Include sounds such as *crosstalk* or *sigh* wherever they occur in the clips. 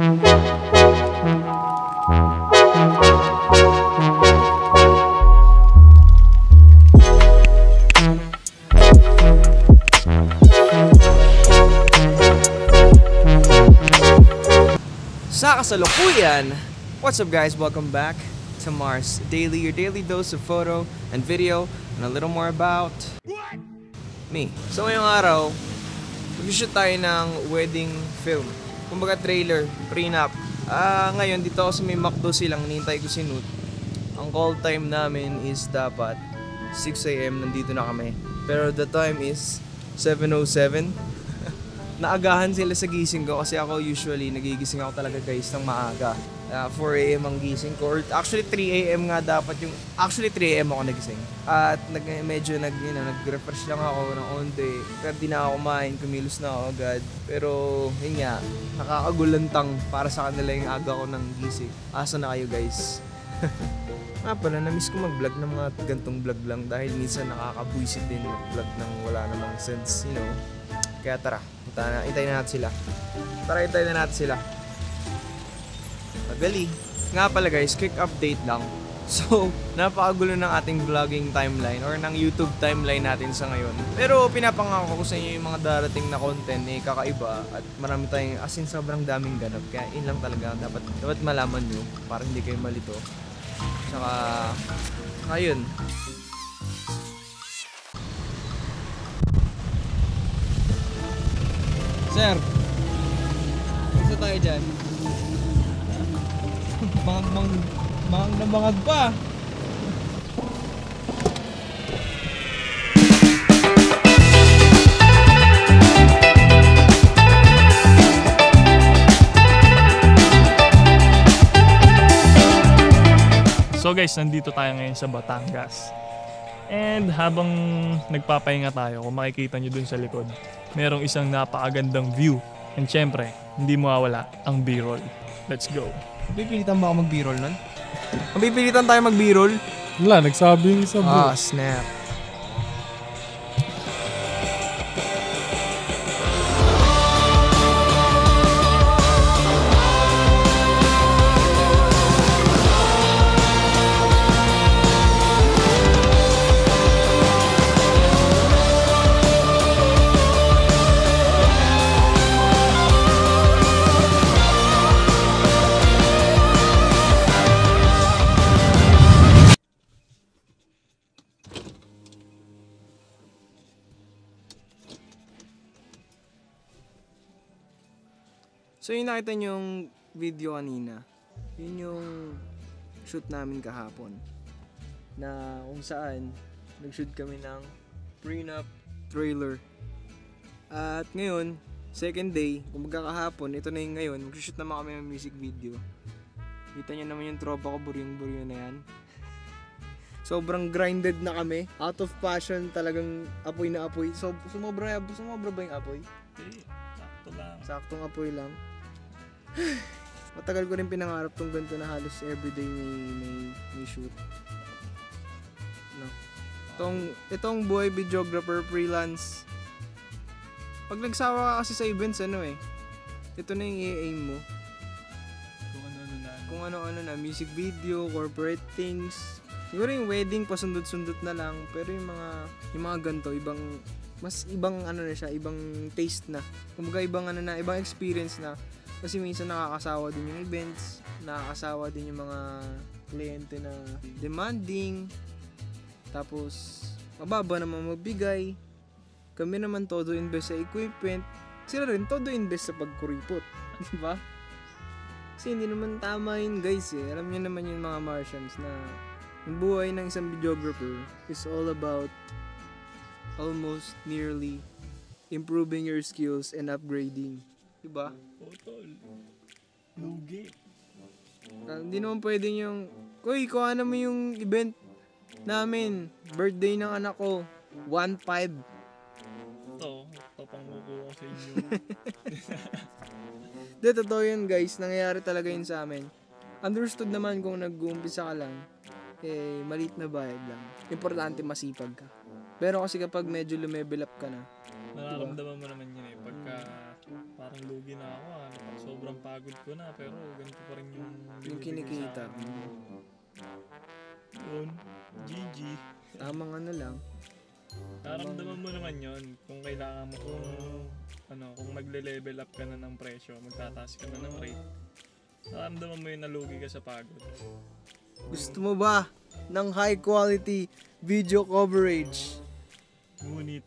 Sa kasalukuyan, what's up guys? Welcome back to Mars Daily, your daily dose of photo and video and a little more about me. So ngayong araw, mag-shoot tayo ng wedding film. Kumbaga trailer, prenup. Ah, ngayon dito ako sa may McDo silang nintay ko si Nut. Ang call time namin is dapat 6am nandito na kami. Pero the time is 7.07 naagahan sila sa gising ko kasi ako usually nagigising ako talaga guys ng maaga. Uh, 4 a.m. ang gising ko or actually 3 a.m. nga dapat yung actually 3 a.m. ako nagising. At nag, medyo nag, you know, nag-refresh lang ako ng onde. Pero di na ako kumain, kumilos na ako agad. Pero yun nga, nakakagulantang para sa kanila yung aga ko ng gising. Asa na kayo guys? Nga *laughs* pala, na-miss ko mag-vlog ng mga gantong vlog lang dahil minsan nakakabuisit din mag-vlog ng wala namang sense, you know. Kaya tara, punta na, intayin na natin sila. Tara, intayin na natin sila. Magali. Nga pala guys, quick update lang. *laughs* So, napakagulo ng ating vlogging timeline or ng YouTube timeline natin sa ngayon. Pero pinapangako ko sa inyo yung mga darating na content eh kakaiba at marami tayong as sobrang daming ganap. Kaya in lang talaga dapat dapat malaman nyo para hindi kayo malito. Tsaka ayun. Sir, gusto tayo dyan. Bangag *laughs* mang bangag na bangag pa. So guys, nandito tayo ngayon sa Batangas. And habang nagpapahinga tayo, kung makikita nyo dun sa likod, merong isang napakagandang view. And syempre, hindi mawawala ang B-roll. Let's go. Pipilitan ba ako mag-b-roll nun? Ang pipilitan tayo mag-b-roll? Wala, nagsabi yung isa Ah, bro. snap. So yung nakita yung video kanina, yun yung shoot namin kahapon. Na kung saan, nag-shoot kami ng prenup trailer. At ngayon, second day, kung kahapon, ito na yung ngayon, mag-shoot naman kami ng music video. Kita niyo naman yung tropa ko, buryong-buryo na yan. *laughs* Sobrang grinded na kami. Out of passion, talagang apoy na apoy. So, sumobra, sumobra ba yung apoy? Sakto lang. Saktong apoy lang. *laughs* Matagal ko rin pinangarap tong ganito na halos everyday may, may, may shoot. No. Itong, itong boy videographer freelance. Pag nagsawa ka kasi sa events, ano eh. Ito na yung i-aim mo. Kung ano-ano na. Kung ano-ano na, music video, corporate things. Siguro yung wedding, pasundot-sundot na lang. Pero yung mga, yung mga ganito, ibang, mas ibang ano na siya, ibang taste na. Kumbaga ibang ano na, ibang experience na. Kasi minsan nakakasawa din yung events, nakakasawa din yung mga kliyente na demanding. Tapos, mababa naman magbigay. Kami naman todo invest sa equipment. Sila rin todo invest sa pagkuripot. *laughs* Di ba? Kasi hindi naman tama yun guys eh. Alam niyo naman yung mga Martians na yung buhay ng isang videographer is all about almost nearly improving your skills and upgrading. Diba? Putol. Lugi. Hindi naman pwedeng yung, Kuy, kuha mo yung event namin. Birthday ng anak ko. 1.5. Ito, ko sa inyo. *laughs* Hindi, totoo yun guys. Nangyayari talaga yun sa amin. Understood naman kung nag-uumpisa ka lang, eh, maliit na bayad lang. Importante masipag ka. Pero kasi kapag medyo lumevel up ka na, Nararamdaman mo naman yun eh. Pagka parang lugi na ako, napakaswerte sobrang pagod ko na pero ganito pa rin yung Yung kinikita. Yun, GG. Tamang ano lang. Naramdaman mo naman yon kung kailangan mo kung ano, kung magle-level up ka na ng presyo, magtataas ka na ng rate. Naramdaman mo yun nalugi ka sa pagod. Gusto mo ba ng high quality video coverage? Ngunit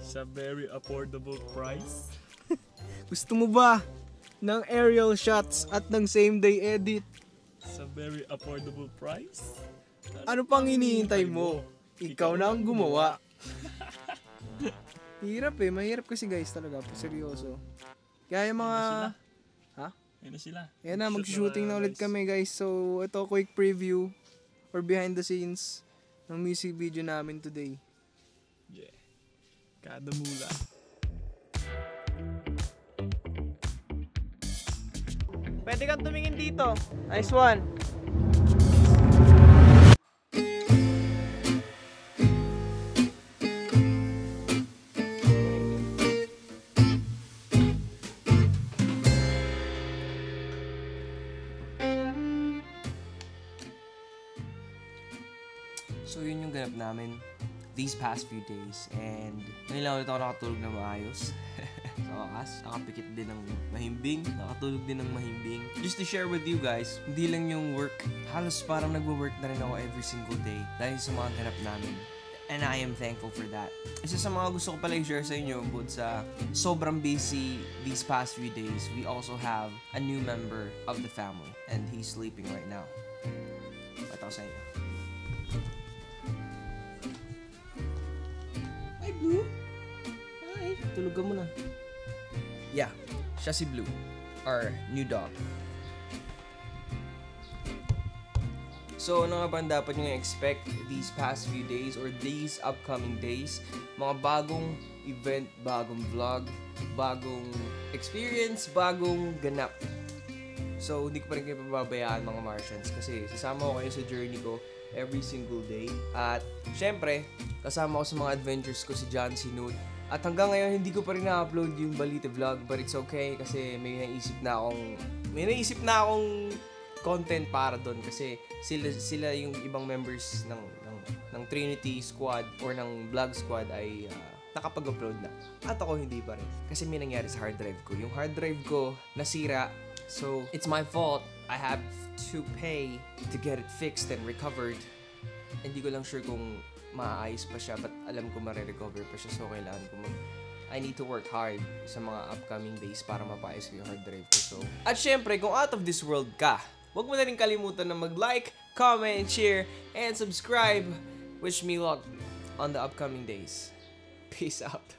sa very affordable price, *laughs* Gusto mo ba ng aerial shots at ng same day edit? sa very affordable price, Ano pang hinihintay mo? Ikaw na ang gumawa. Hirap eh, mahirap kasi guys talaga, po seryoso. Kaya yung mga... Ha? Ayun na sila. Yan na, Mag-shoot mag-shooting na ulit kami guys. So, ito quick preview or behind the scenes ng music video namin today. Kada mula. Pwede kang tumingin dito. Nice one. So yun yung ganap namin these past few days and ngayon lang ulit ako nakatulog na maayos. *laughs* sa wakas, nakapikit din ng mahimbing, nakatulog din ng mahimbing. Just to share with you guys, hindi lang yung work, halos parang nagwo-work na rin ako every single day dahil sa mga ganap namin. And I am thankful for that. Isa sa mga gusto ko pala i-share sa inyo, bukod sa sobrang busy these past few days, we also have a new member of the family. And he's sleeping right now. Pataw sa inyo. Blue. Hi. Tulog ka muna. Yeah, siya si Blue. Our new dog. So, ano nga ba ang dapat nyo expect these past few days or these upcoming days? Mga bagong event, bagong vlog, bagong experience, bagong ganap. So, hindi ko pa rin kayo pababayaan mga Martians kasi sasama ko kayo sa journey ko every single day. At, syempre, kasama ko sa mga adventures ko si John Sinut. At hanggang ngayon, hindi ko pa rin na-upload yung Balita Vlog but it's okay kasi may naisip na akong may naisip na akong content para doon kasi sila sila yung ibang members ng ng, ng Trinity Squad or ng Vlog Squad ay ah, nakapag-upload na. At ako hindi pa rin. Kasi may nangyari sa hard drive ko. Yung hard drive ko nasira. So, it's my fault. I have to pay to get it fixed and recovered. Hindi ko lang sure kung maayos pa siya but alam ko mare-recover pa siya so kailangan ko mag I need to work hard sa mga upcoming days para mapaayos yung hard drive ko. So, at syempre, kung out of this world ka, huwag mo na rin kalimutan na mag-like, comment, share, and subscribe. Wish me luck on the upcoming days. Peace out.